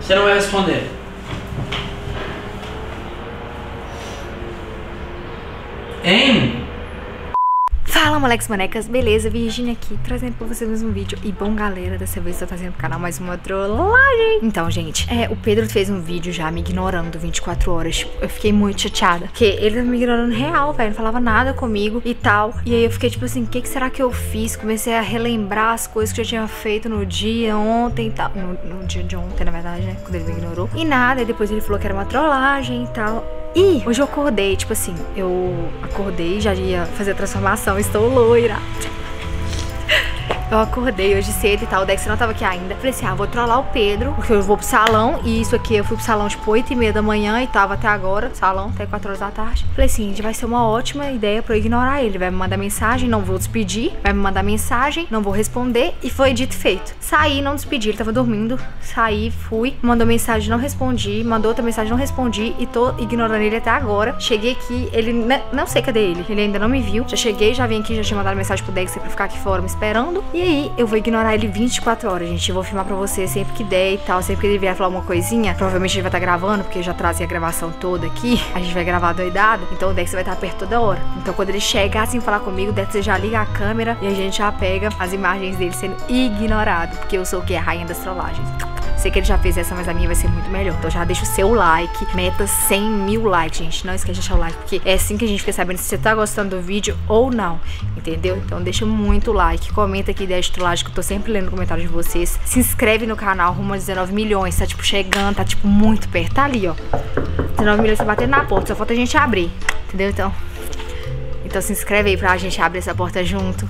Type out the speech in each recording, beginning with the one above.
Você não vai responder. Hein? Fala moleques bonecas, beleza? Virginia aqui, trazendo pra vocês mais um vídeo. E bom galera, dessa vez tô trazendo pro canal mais uma trollagem. Então gente, é, o Pedro fez um vídeo já me ignorando 24 horas. Eu fiquei muito chateada Porque ele me ignorando real, velho, não falava nada comigo e tal. E aí eu fiquei tipo assim, o que, que será que eu fiz? Comecei a relembrar as coisas que eu tinha feito no dia, ontem e tal. No, no dia de ontem, na verdade, né, quando ele me ignorou. E nada, e depois ele falou que era uma trollagem e tal e hoje eu acordei, tipo assim, eu acordei, já ia fazer a transformação, estou loira. Eu acordei hoje cedo e tal, o Dex não tava aqui ainda. Falei assim, ah, vou trollar o Pedro, porque eu vou pro salão. E isso aqui, eu fui pro salão tipo 8 e meia da manhã e tava até agora, salão, até 4 horas da tarde. Falei assim, vai ser uma ótima ideia pra eu ignorar ele. Vai me mandar mensagem, não vou despedir. Vai me mandar mensagem, não vou responder. E foi dito feito. Saí, não despedi, ele tava dormindo. Saí, fui, mandou mensagem, não respondi. Mandou outra mensagem, não respondi. E tô ignorando ele até agora. Cheguei aqui, ele, não sei cadê ele. Ele ainda não me viu. Já cheguei, já vim aqui, já tinha mandado mensagem pro Dex pra ficar aqui fora me esperando. E aí, eu vou ignorar ele 24 horas, gente. Eu vou filmar pra você sempre que der e tal. Sempre que ele vier falar uma coisinha, provavelmente ele vai estar tá gravando, porque eu já trazia a gravação toda aqui. A gente vai gravar doidado. Então o Dex vai estar perto toda hora. Então quando ele chegar assim falar comigo, o Dex já liga a câmera e a gente já pega as imagens dele sendo ignorado. Porque eu sou o que? A rainha das trollagens. Sei que ele já fez essa, mas a minha vai ser muito melhor. Então já deixa o seu like. Meta 100 mil likes, gente. Não esquece de deixar o like, porque é assim que a gente fica sabendo se você tá gostando do vídeo ou não. Entendeu? Então deixa muito like. Comenta aqui ideia de trollagem, que eu tô sempre lendo comentários de vocês. Se inscreve no canal, rumo a 19 milhões. Tá, tipo, chegando, tá, tipo, muito perto. Tá ali, ó. 19 milhões tá batendo na porta. Só falta a gente abrir. Entendeu? Então... Então se inscreve aí pra gente abrir essa porta junto.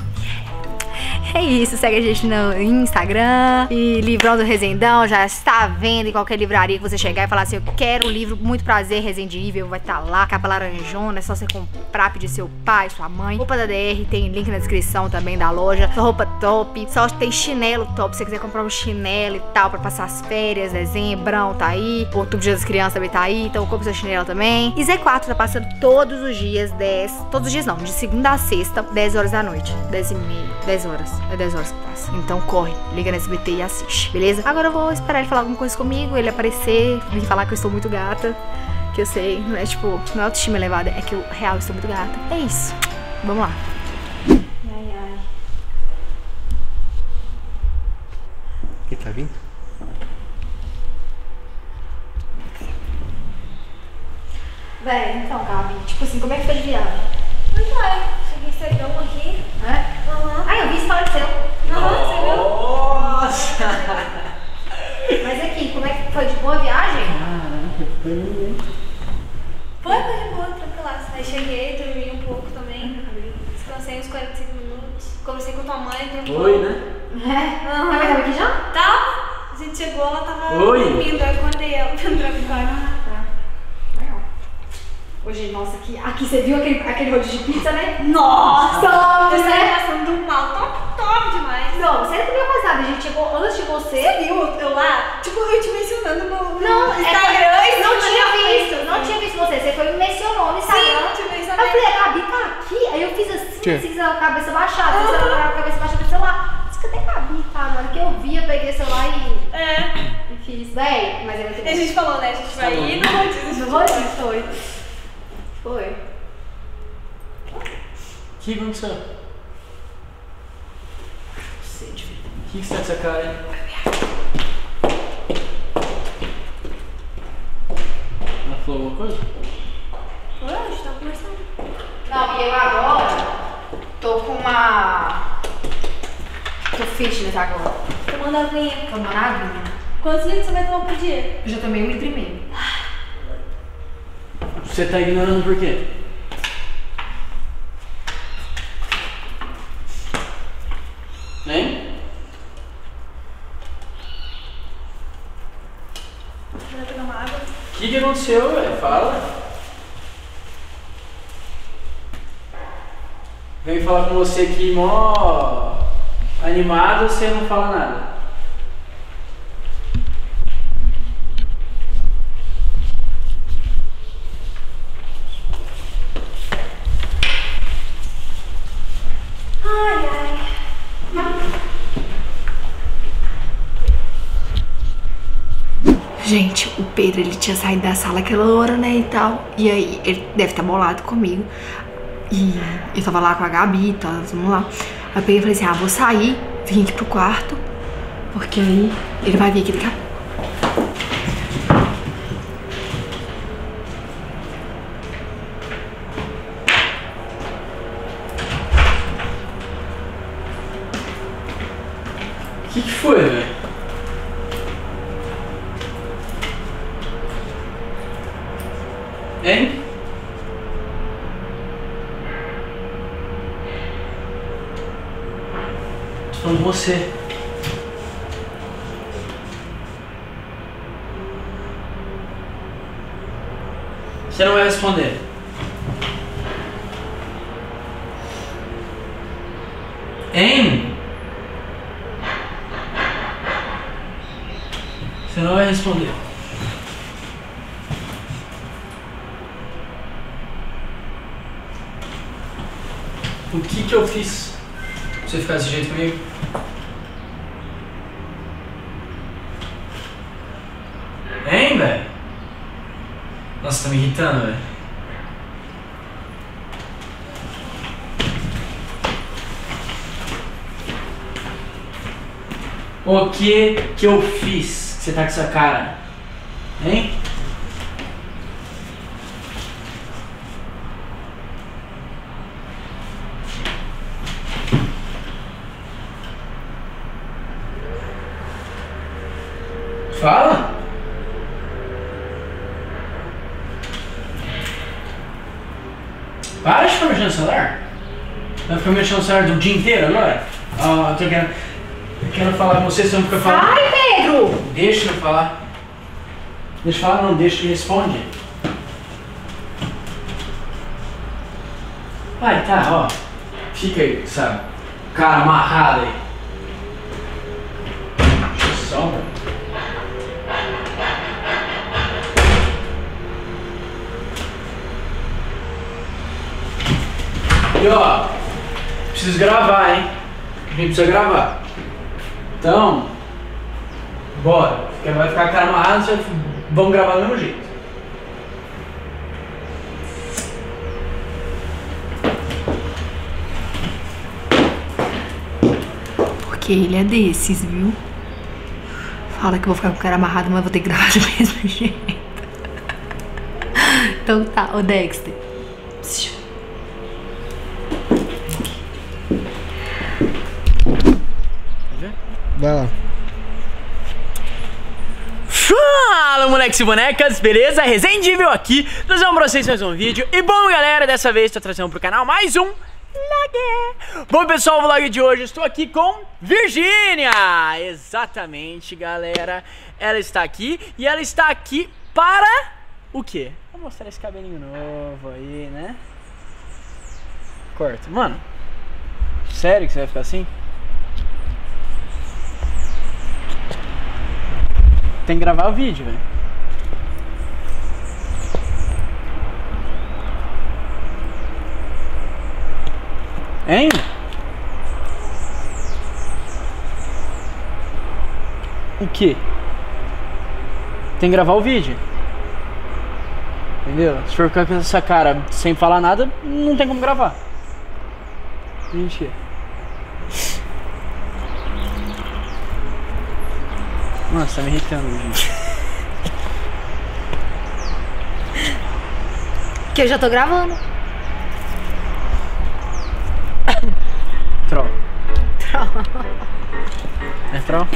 É isso, segue a gente no Instagram e Livrão do Resendão já está vendo em qualquer livraria que você chegar e falar assim, eu quero um livro, muito prazer, Resendível, vai estar tá lá, capa laranjona, é só você comprar, pedir seu pai, sua mãe. Roupa da DR, tem link na descrição também da loja, roupa top, só tem chinelo top, se você quiser comprar um chinelo e tal pra passar as férias, dezembrão tá aí, outubro dia das crianças também tá aí, então compra seu chinelo também. E Z4 tá passando todos os dias, 10, todos os dias não, de segunda a sexta, 10 horas da noite, 10 e meia, 10 horas. É 10 horas que passa. Então corre, liga na SBT e assiste, beleza? Agora eu vou esperar ele falar alguma coisa comigo, ele aparecer, vir falar que eu estou muito gata. Que eu sei, não é tipo, não é autoestima elevada, é que eu real estou muito gata. É isso. Vamos lá. Ai, ai. Que tá vindo? Véi, então, Gabi, tipo assim, como é que foi de viagem? Muito bem. Cheguei cedão aqui. Eu vi história seu. Aham, você viu? Nossa! Mas aqui, como é que foi de boa viagem? Caraca, foi muito Foi, foi de boa, tranquila. Aí cheguei, dormi um pouco também. Descansei uns 45 minutos. Conversei com tua mãe, tempo. Oi, né? É. Uhum. Mas tava aqui já? Tava. A gente chegou, ela tava Oi. dormindo. Aí eu acordei ela pra entrar no quarto. Tá. Hoje, nossa, aqui, aqui você viu aquele, aquele rodízio de pizza, né? Nossa! Top, Eu saí né? passando mal. Top, top demais. Não, você não comeu mais nada. A gente chegou antes de você. Você viu eu lá? Tipo, eu te mencionando no, no Não, é, Instagram. e não você tinha não visto, não tinha visto você. Você foi me mencionou no Instagram. Sim, te mencionei. eu falei, a Gabi tá aqui. Aí eu fiz assim, Tchê. assim, com a cabeça baixada. Assim, com a cabeça baixada do celular. Disse, cadê a Gabi? Tá, na hora que eu vi, eu peguei o celular e, É. e fiz. Véi, mas é muito E a gente falou, né? A gente vai Tá ir no rodízio. No rodízio. Foi. O que aconteceu? O Sede, filho. que que você tá com essa cara aí? Ela falou alguma coisa? Ué, a gente tava conversando. Não, e eu agora tô com uma. Tô fitness agora. Tomando aguinha. Tomando aguinha. Quantos litros você vai tomar por dia? Eu já tomei um litro e meio. Você tá ignorando por quê? Hein? Pegar uma água? O que que aconteceu, velho? Fala. Vem falar com você aqui mó animado, você não fala nada. Ai, ai. Gente, o Pedro, ele tinha saído da sala aquela hora, né, e tal. E aí, ele deve estar bolado comigo. E eu tava lá com a Gabi e tal, vamos lá. Aí eu peguei e falei assim, ah, vou sair, vim aqui pro quarto, porque aí ele vai vir aqui daqui a pouco. O que, que foi, velho? Hein? Tô falando você. Você não vai responder. Hein? Você não vai responder. O que que eu fiz pra você ficar desse jeito comigo? Hein, velho? Nossa, tá me irritando, velho. O que que eu fiz que você tá com essa cara? Hein? Fala? Para de ficar mexendo no celular. Vai ficar mexendo no celular o dia inteiro agora? Ó, eu tô querendo, eu quero falar com você, você não fica falando. Ai, Pedro! Deixa eu falar. Deixa eu falar, não, deixa e responde. Vai, tá, ó. Fica aí, sabe? Cara amarrado aí. Deixa eu só. Ó, preciso gravar, hein? A gente precisa gravar. Então, bora. Vai ficar a cara vocês vão gravar do mesmo jeito. Porque ele é desses, viu? Fala que eu vou ficar com o cara amarrado, mas vou ter que gravar do mesmo jeito. Então tá, ô Dexter. Vai lá. Fala, moleques e bonecas, beleza? Resendível aqui, trazendo pra vocês mais um vídeo E bom, galera, dessa vez tô trazendo pro canal mais um Vlog Bom, pessoal, o vlog de hoje estou aqui com Virgínia Exatamente, galera Ela está aqui e ela está aqui para o quê? Vou mostrar esse cabelinho novo aí, né? Corta, mano Sério que você vai ficar assim? Tem que gravar o vídeo, velho. Hein? O que? Tem que gravar o vídeo. Entendeu? Se for ficar com essa cara sem falar nada, não tem como gravar. Nossa, tá me irritando, gente. Que eu já tô gravando. Troll. É troll?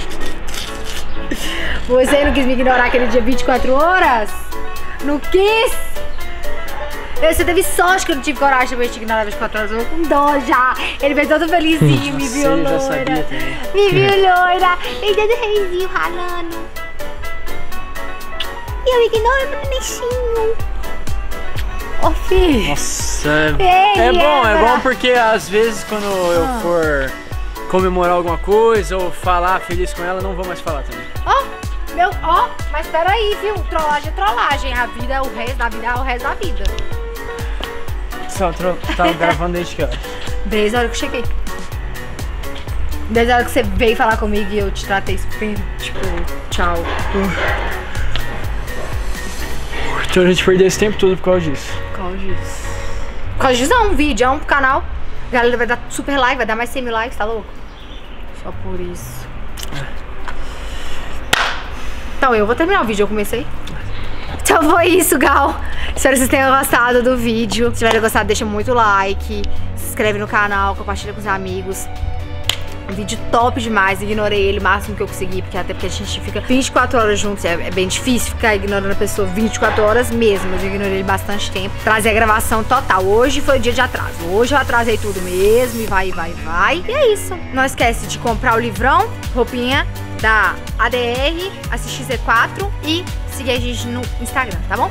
Você não quis me ignorar aquele dia 24 horas? Não quis? Você teve sorte que eu não tive coragem de te ignorar 24 horas. Eu com dó já. Ele veio todo felizinho, me viu loira. sabia. Me viu loira. E todo reizinho ralando. E eu ignorando o bichinho. Ô, filho. Nossa, Ei, é bom, é bom porque às vezes quando eu Ah. for comemorar alguma coisa ou falar feliz com ela, não vou mais falar também. Ó, meu, ó, mas peraí, viu? Trollagem é trollagem. A vida é o resto da vida, é o resto da vida. Tro... tava gravando desde que hora? Desde a hora que eu cheguei. Desde a hora que você veio falar comigo e eu te tratei super, tipo, tchau. Então a gente perdeu esse tempo todo por causa disso. Por causa disso. Por causa disso, não, um vídeo, é um canal. A galera vai dar super like, vai dar mais 100 mil likes, tá louco? Só por isso. Então, eu vou terminar o vídeo, eu comecei. Então foi isso, Gal. Espero que vocês tenham gostado do vídeo. Se tiverem gostado, deixa muito like. Se inscreve no canal, compartilha com os amigos. Um vídeo top demais, ignorei ele o máximo que eu consegui, porque até porque a gente fica 24 horas juntos, é, é bem difícil ficar ignorando a pessoa 24 horas mesmo, mas eu ignorei ele bastante tempo. Trazer a gravação total. Hoje foi o dia de atraso. Hoje eu atrasei tudo mesmo, e vai, vai, vai. E é isso. Não esquece de comprar o livrão, roupinha da ADR, assistir Z4 e seguir a gente no Instagram, tá bom?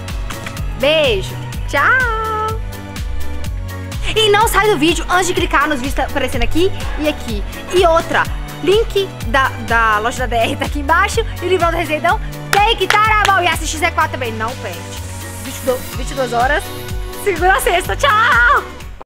Beijo, tchau! E não sai do vídeo antes de clicar nos vídeos tá aparecendo aqui e aqui. E outra, link da, da loja da DR tá aqui embaixo e o livrão do Rezeidão tem que estar na mão. E assistir Z4 também, não perde. 22, 22 horas, segunda a sexta, tchau!